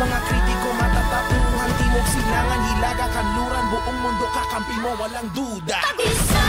Mga kritiko matatapuhan Timog, Silangan, Hilaga, Kanluran Buong mundo kakampi mo, walang duda. Pag-isa!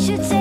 should say